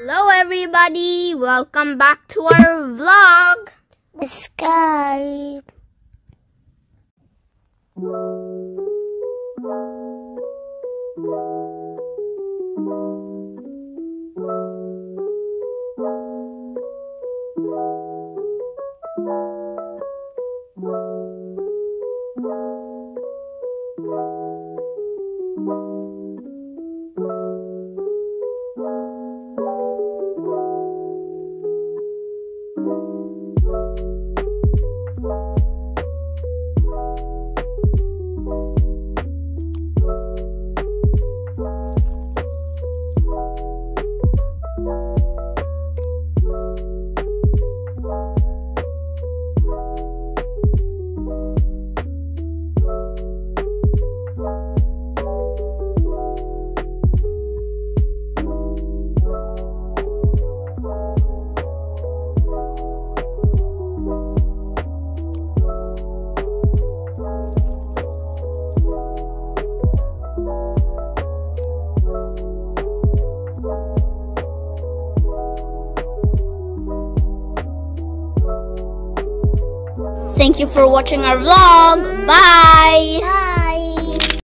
Hello everybody, welcome back to our vlog. The sky. Thank you for watching our vlog. Bye. Bye.